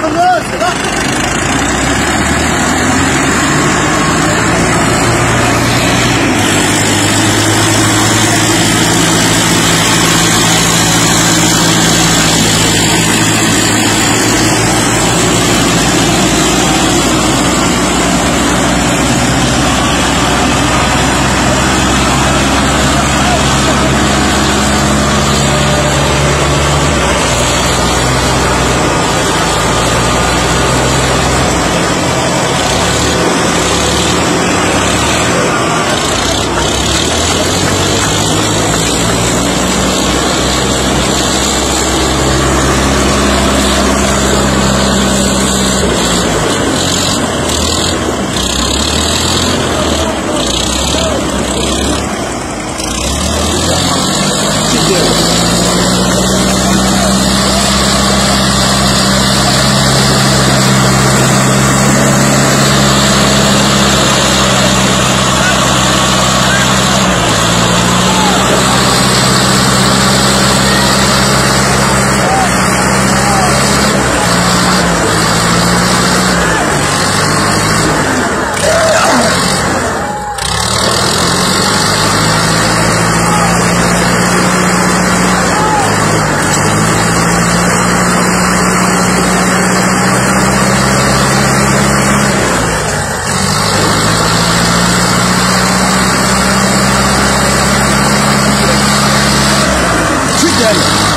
頑張 Center.